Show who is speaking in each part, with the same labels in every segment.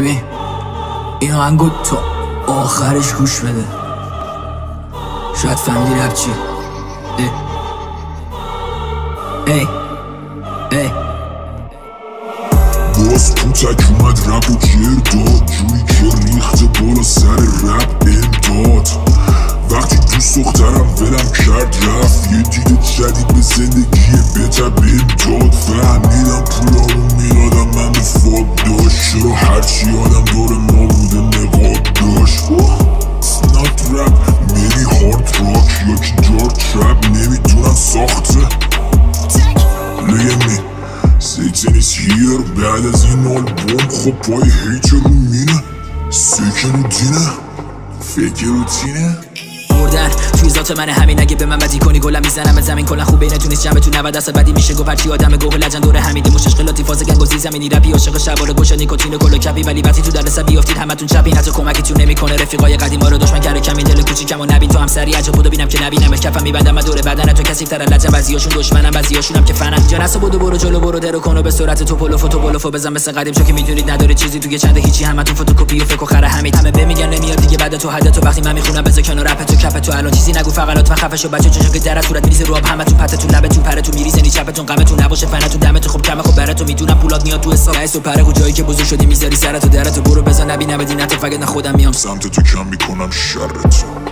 Speaker 1: ببین این آهنگو تو آخرش گوش بده. شاید فهمیدی رب چی ای ای
Speaker 2: باز پوتک اومد رپ و جر دید جدید به زندگی بهتر بهم داد فهمیدم پولامو میادم من به فاک داشت. هرچی آدم دور ما بوده نقاب داشت. سنات رپ میری هارد راک یا که دارک ترپ نمی‌دونم ساخته. لیمی سیتن here بعد از این آلبوم خب پای هیچ رو مینه سکن روتینه فکر روتینه
Speaker 1: بردن توی ذات من همین اگه به من بدی کنی گلم می‌زنم. زمین کلا خوب بینتون نیست جمع تو 90 دست بدی میشه. گفت چی آدم گوه لجن دور حمیدی. مش اشغالاتی فاز گنگ و زی زمینی. رپی عاشق شبار گوشه نیکوتین کلو کپی ولی وقتی تو درس بیافتید همتون چپین حتی کمکتون نمی‌کنه رفیقای قدیما رو دشمن کرده کمی دل کوچیکمو نبین تو هم سری عجب بودو ببینم که نبینم. کفم میبندم من دور بدن تو کسی تر لجن بعضیاشون دشمنم بعضیاشونم که فنن. جنس بودو برو جلو برو درو کنو به سرعت تو پلو فوتو بلوفو بزن مثل قدیم. چون که می‌دونید نداره چیزی توی چنده هیچی. همتون فتوکپی و فکر و خره همین همه بمیگن نمیاد دیگه بعد تو حد تو وقتی من می‌خونم بذار کنار رپ تو کپ تو. الان چیزی نگو فقط و خفشو بچه چشم که در صورت میریزه رو آب. همتون پتتون لبتون پرتون میریزه. نی چپتون غمتون نباشه فنتون دمتون خوب کمه. خوب براتون می‌دونم پولاد میاد تو حساب. رئیس و پره و جایی که بزرگ شدی می‌ذاری سرتو درتو. برو بزن نبی نبدی. نتو فقط خودم میام.
Speaker 2: سمت تو کم می‌کنم شرتو.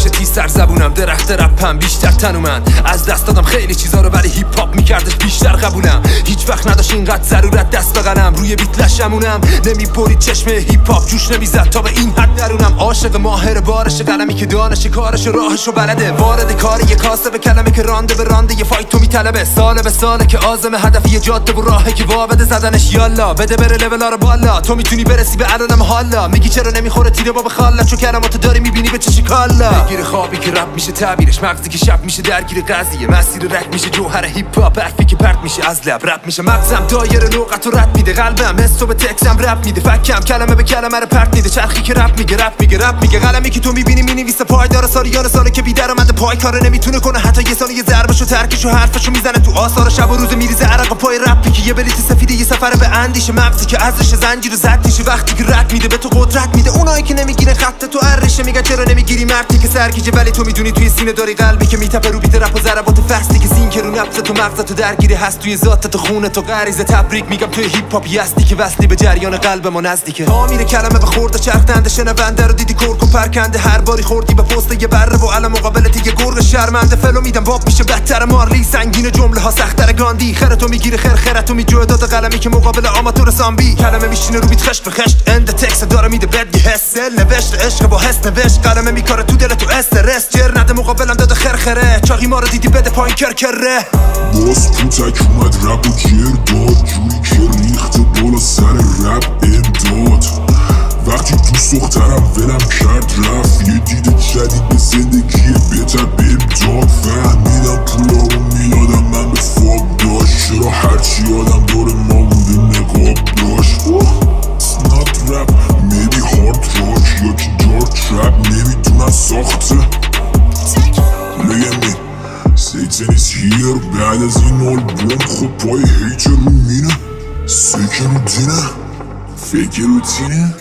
Speaker 3: هر روز میشه تیز سر زبونم درخت رپم بیشتر تنومن. از دست دادم خیلی چیزا رو ولی هیپ هاپ میکردش بیشتر قبولم. هیچ وقت نداشت اینقدر ضرورت دست قلم روی بیت لشمونم. نمی برید چشم هیپ هاپ جوش نمی‌زد تا به این حد درونم. عاشق ماهر بارش قلمی که دانش کارش و راهش و بلده. وارد کار یه کاسه به کلمه که رانده به رانده یه فایت تو میطلبه. سال به ساله که آزم هدف یه جاده و راهه که وابده زدنش. یالا بده بره لول رو بالا. تو می‌تونی برسی به الانم حالا. میگی چرا نمی‌خوره تیره باب خاله چون کلماتو داری می‌بینی به چش کالا. بگیر خوابی که رپ میشه تعبیرش مغزی که شب میشه درگیر قضیه. مسیر رک میشه جوهر هیپ هاپ حرفی که پرت میشه. از لب رپ میشه. مغزم دایر لغت و رد میده. قلبم حس به تکسم رپ میده. فکم کلمه به کلمه رو پرت میده. چرخی که رپ میگه رپ میگه رپ میگه. قلمی که تو می‌بینی می‌نویسه. پایدار سالیان ساله که بی درآمد پای کار نمی‌تونه کنه. حتی یه ثانیه ضربشو ترکشو حرفشو می‌زنه. تو آثار شب و روز میریزه. عرق و پای رپی که یه بلیت سفید یه سفر به اندیشه. مغزی که ازش زنجیر زد میشه. وقتی که رد میده به تو قدرت میده. اونایی که نمی‌گیره خط تو ارشه. میگن چرا نمی‌گیری مردی که سرگیجه ولی تو می‌دونی توی سینه داری قلبی که میتپه رو بیت رپ و ضربات فستی که سین که رو تو مغز تو درگیره هست. توی ذات تو خونه تو غریزه تبریک میگم. توی هیپ هاپ هستی که وصلی به جریان قلب ما نزدیکه. تا میره کلمه به خورده چرخنده شنونده رو دیدی کرک و پرکنده. هر باری خوردی به پست یه بره و الان مقابلت یه گرگ شرمنده. فلو میدم باب میشه بدتر مارلی. سنگین جمله ها سختتر گاندی. خره تو می‌گیره خیر خره تو میجوه داد قلمی که مقابل آماتور سامبی کلمه میشینه رو بیت خشت به خشت. اند تکس داره میده بد حس. نوشت عشق با حس نوشت. قلمه میکاره تو دل استرس جر نده مقابلم داده خرخره چاقی ما رو دیدی بده پایین کرکره
Speaker 2: باز پوتک اومد رپ و جر داد. جوری که ریخته بالا سر رپ امداد. وقتی دوست دخترم ولم کرد رفت. یه دید جدید به زندگی بهتر سیتن is here بعد از این آلبوم خب پای هیچ رو مینه سکن روتینه فکر روتینه